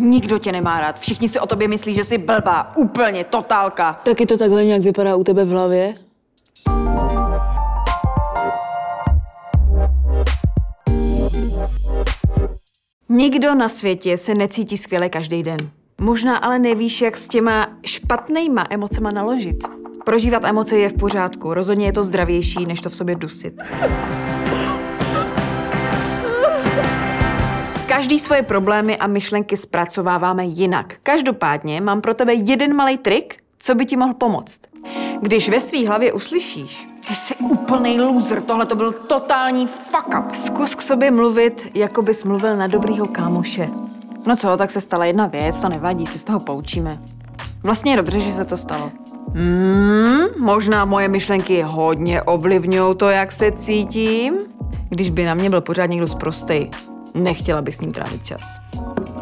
Nikdo tě nemá rád. Všichni si o tobě myslí, že jsi blbá. Úplně, totálka. Taky to takhle nějak vypadá u tebe v hlavě? Nikdo na světě se necítí skvěle každý den. Možná ale nevíš, jak s těma špatnýma emocema naložit. Prožívat emoce je v pořádku, rozhodně je to zdravější, než to v sobě dusit. Každý svoje problémy a myšlenky zpracováváme jinak. Každopádně mám pro tebe jeden malý trik, co by ti mohl pomoct. Když ve své hlavě uslyšíš, ty jsi úplný loser, tohle to byl totální fuck up. Zkus k sobě mluvit, jako bys mluvil na dobrýho kámoše. No co, tak se stala jedna věc, to nevadí, se z toho poučíme. Vlastně je dobře, že se to stalo. Hmm, možná moje myšlenky hodně ovlivňují to, jak se cítím. Když by na mě byl pořád někdo zprostej, nechtěla bych s ním trávit čas.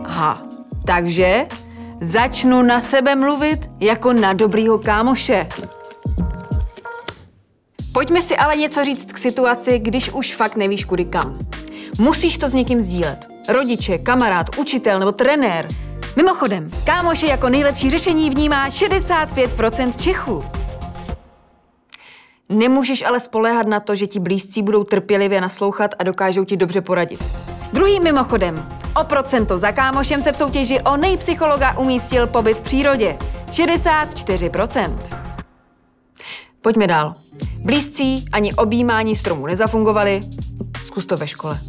Aha, takže začnu na sebe mluvit jako na dobrýho kámoše. Pojďme si ale něco říct k situaci, když už fakt nevíš kudy kam. Musíš to s někým sdílet. Rodiče, kamarád, učitel nebo trenér. Mimochodem, kámoše jako nejlepší řešení vnímá 65% Čechů. Nemůžeš ale spoléhat na to, že ti blízcí budou trpělivě naslouchat a dokážou ti dobře poradit. Druhým mimochodem, o procento za kámošem se v soutěži o nejpsychologa umístil pobyt v přírodě. 64%. Pojďme dál. Blízcí ani objímání stromu nezafungovali. Zkus to ve škole.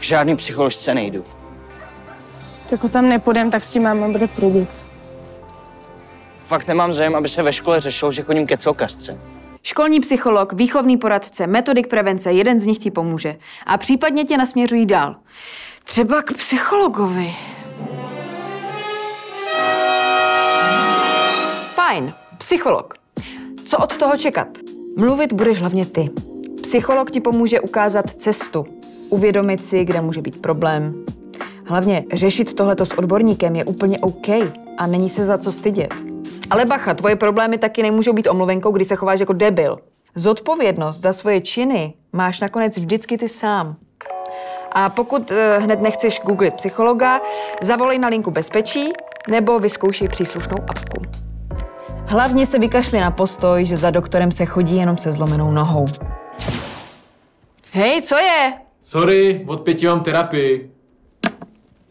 K žádný psycholožce nejdu. Jako tam nepůjdem, tak s tím máma bude prudit. Fakt nemám zájem, aby se ve škole řešilo, že chodím ke cokařce. Školní psycholog, výchovný poradce, metodik prevence, jeden z nich ti pomůže. A případně tě nasměřují dál. Třeba k psychologovi. Fajn, psycholog. Co od toho čekat? Mluvit budeš hlavně ty. Psycholog ti pomůže ukázat cestu, uvědomit si, kde může být problém. Hlavně řešit tohleto s odborníkem je úplně OK a není se za co stydět. Ale bacha, tvoje problémy taky nemůžou být omluvenkou, když se chováš jako debil. Zodpovědnost za svoje činy máš nakonec vždycky ty sám. A pokud uh, hned nechceš googlit psychologa, zavolej na linku bezpečí nebo vyzkoušej příslušnou apku. Hlavně se vykašli na postoj, že za doktorem se chodí jenom se zlomenou nohou. Hej, co je? Sorry, od pěti mám terapii.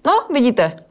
No, vidíte,